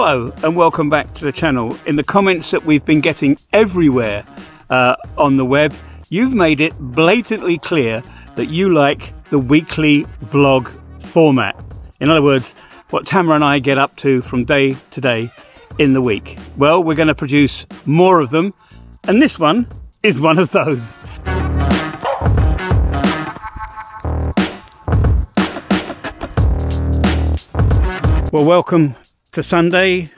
Hello and welcome back to the channel. In the comments that we've been getting everywhere uh, on the web, you've made it blatantly clear that you like the weekly vlog format. In other words, what Tamara and I get up to from day to day in the week. Well, we're going to produce more of them, and this one is one of those. Well, welcome Sunday.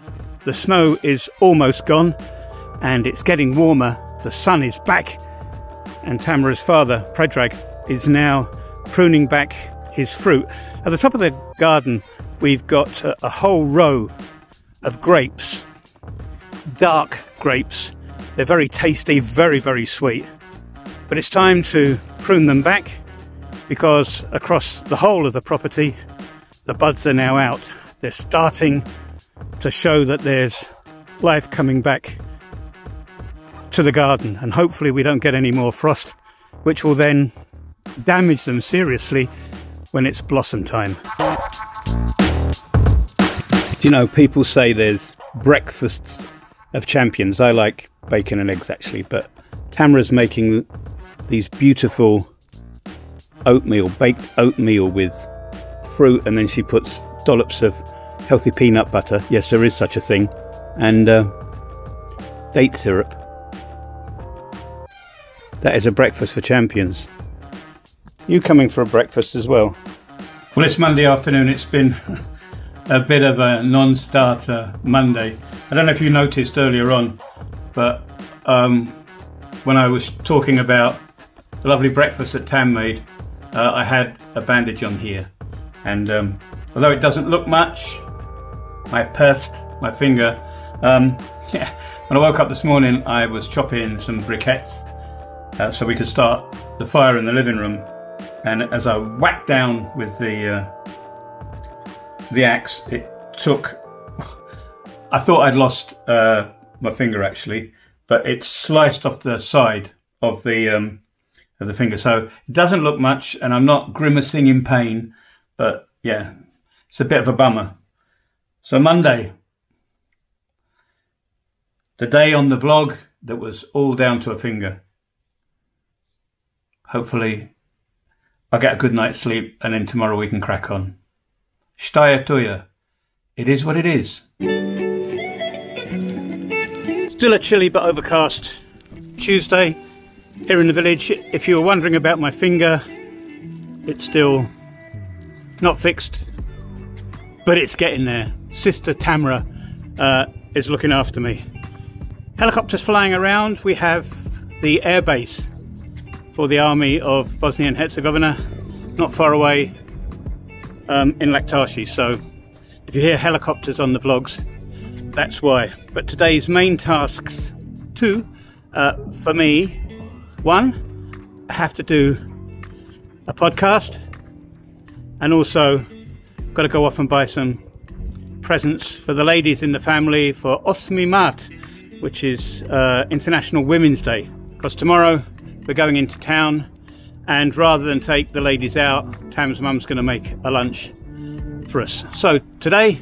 The snow is almost gone and it's getting warmer. The sun is back, and Tamara's father, Predrag, is now pruning back his fruit. At the top of the garden, we've got a, a whole row of grapes, dark grapes. They're very tasty, very, very sweet. But it's time to prune them back because across the whole of the property, the buds are now out they're starting to show that there's life coming back to the garden and hopefully we don't get any more frost which will then damage them seriously when it's blossom time. Do you know, people say there's breakfasts of champions. I like bacon and eggs actually, but Tamara's making these beautiful oatmeal, baked oatmeal with fruit, and then she puts dollops of healthy peanut butter. Yes, there is such a thing. And uh, date syrup. That is a breakfast for champions. You coming for a breakfast as well? Well, it's Monday afternoon. It's been a bit of a non-starter Monday. I don't know if you noticed earlier on, but um, when I was talking about the lovely breakfast that Tam made, uh, I had a bandage on here. And um, although it doesn't look much, I pursed my finger. Um, yeah, when I woke up this morning, I was chopping some briquettes uh, so we could start the fire in the living room. And as I whacked down with the uh, the axe, it took. I thought I'd lost uh, my finger actually, but it sliced off the side of the um, of the finger. So it doesn't look much, and I'm not grimacing in pain, but yeah, it's a bit of a bummer. So Monday, the day on the vlog that was all down to a finger. Hopefully I'll get a good night's sleep and then tomorrow we can crack on. Staya tuya. It is what it is. Still a chilly but overcast Tuesday here in the village. If you were wondering about my finger, it's still not fixed, but it's getting there. Sister Tamara uh, is looking after me. Helicopters flying around. We have the airbase for the army of Bosnia and Herzegovina, not far away um, in Laktashi. So if you hear helicopters on the vlogs, that's why. But today's main tasks, two, uh, for me, one, I have to do a podcast and also got to go off and buy some presents for the ladies in the family for Osmi mart, which is uh, International Women's Day. Because tomorrow we're going into town, and rather than take the ladies out, Tam's mum's going to make a lunch for us. So today,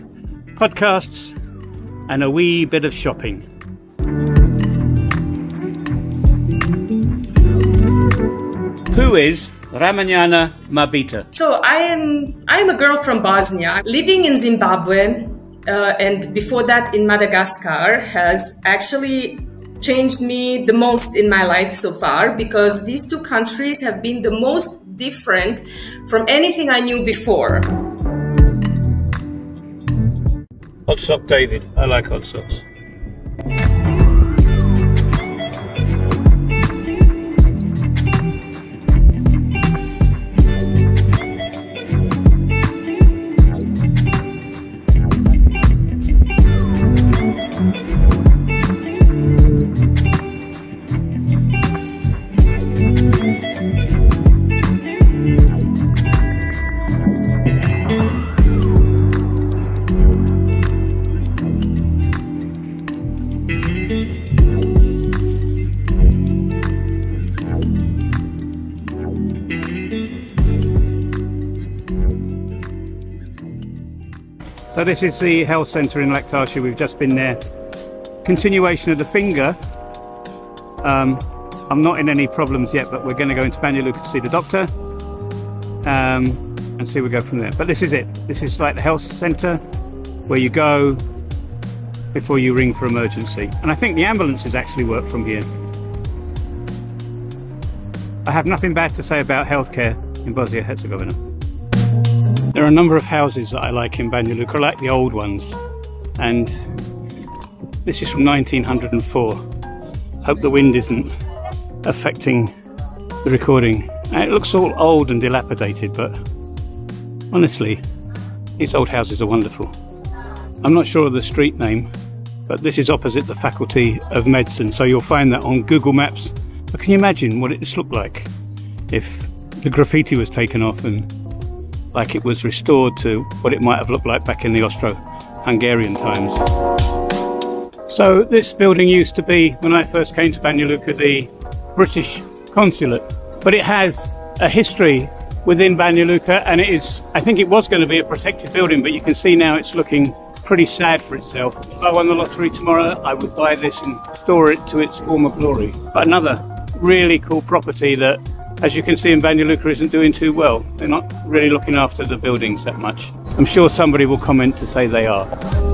podcasts and a wee bit of shopping. Who is Ramanyana Mabita. So I am I am a girl from Bosnia living in Zimbabwe uh, and before that in Madagascar has actually changed me the most in my life so far because these two countries have been the most different from anything I knew before. Hot sock David. I like hot socks. So this is the health centre in Lactatia. We've just been there. Continuation of the finger. Um, I'm not in any problems yet, but we're going to go into Banja Luka to see the doctor um, and see where we go from there. But this is it. This is like the health centre where you go before you ring for emergency. And I think the ambulances actually work from here. I have nothing bad to say about healthcare in Bosnia Herzegovina. There are a number of houses that I like in Banja Luka. I like the old ones. And this is from 1904. Hope the wind isn't affecting the recording. And it looks all old and dilapidated, but honestly, these old houses are wonderful. I'm not sure of the street name, but this is opposite the Faculty of Medicine, so you'll find that on Google Maps. But can you imagine what it looked like if the graffiti was taken off and like it was restored to what it might have looked like back in the Austro-Hungarian times? So this building used to be, when I first came to Banja Luka, the British consulate, but it has a history within Banja Luka and it is, I think it was going to be a protected building, but you can see now it's looking pretty sad for itself. If I won the lottery tomorrow, I would buy this and store it to its former glory. But another really cool property that, as you can see in Banja Luka, isn't doing too well. They're not really looking after the buildings that much. I'm sure somebody will comment to say they are.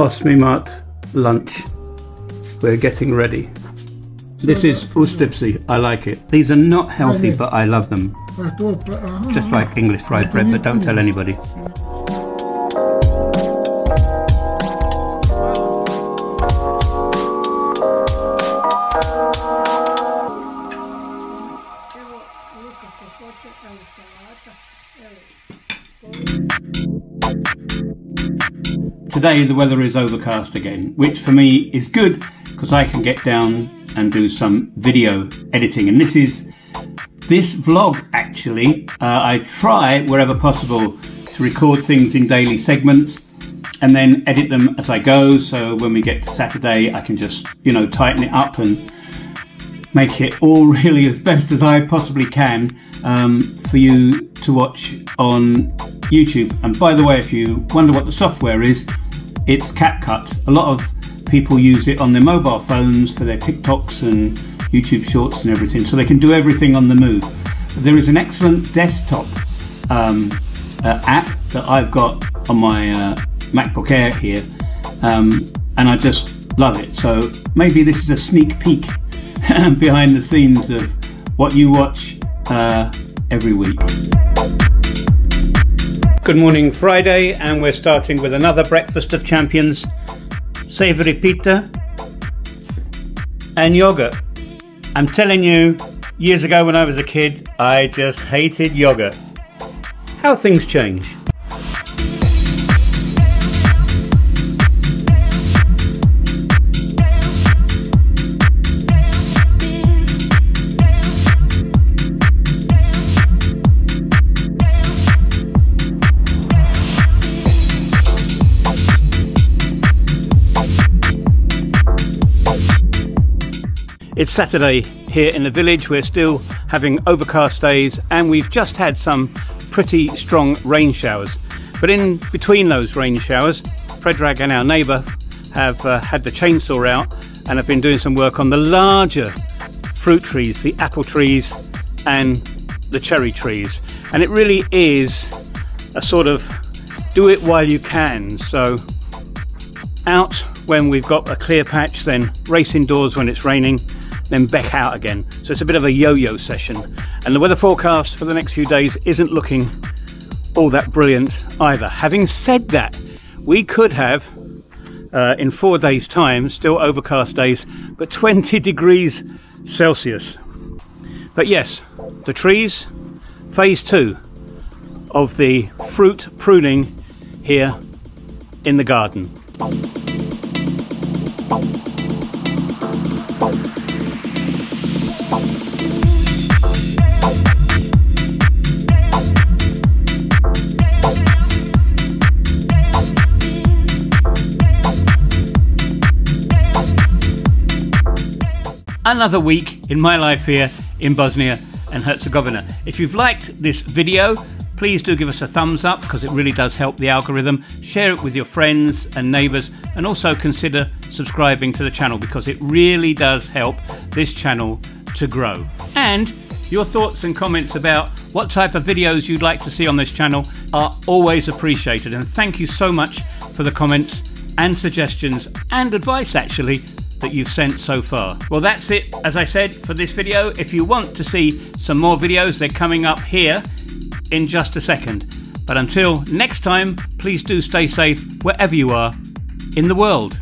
Osmi mart lunch. We're getting ready. This is uštipci. I like it. These are not healthy, but I love them. Just like English fried bread, but don't tell anybody. Today the weather is overcast again, which for me is good because I can get down and do some video editing. And this is this vlog actually. Uh, I try wherever possible to record things in daily segments and then edit them as I go. So when we get to Saturday, I can just, you know, tighten it up and make it all really as best as I possibly can um, for you to watch on YouTube. And by the way, if you wonder what the software is, it's CapCut. A lot of people use it on their mobile phones for their TikToks and YouTube shorts and everything, so they can do everything on the move. There is an excellent desktop um, uh, app that I've got on my uh, MacBook Air here, um, and I just love it. So maybe this is a sneak peek behind the scenes of what you watch uh, every week. Good morning, Friday, and we're starting with another breakfast of champions savory pita and yogurt. I'm telling you, years ago when I was a kid, I just hated yogurt. How things change. Saturday here in the village. We're still having overcast days and we've just had some pretty strong rain showers. But in between those rain showers, Predrag and our neighbour have uh, had the chainsaw out and have been doing some work on the larger fruit trees, the apple trees and the cherry trees. And it really is a sort of do it while you can. So out when we've got a clear patch, then race indoors when it's raining then back out again. So it's a bit of a yo-yo session. And the weather forecast for the next few days isn't looking all that brilliant either. Having said that, we could have uh, in four days time, still overcast days, but 20 degrees Celsius. But yes, the trees, phase two of the fruit pruning here in the garden. Another week in my life here in Bosnia and Herzegovina. If you've liked this video, please do give us a thumbs up because it really does help the algorithm. Share it with your friends and neighbours and also consider subscribing to the channel because it really does help this channel to grow. And your thoughts and comments about what type of videos you'd like to see on this channel are always appreciated. And thank you so much for the comments and suggestions and advice actually that you've sent so far. Well, that's it, as I said, for this video. If you want to see some more videos, they're coming up here in just a second. But until next time, please do stay safe wherever you are in the world.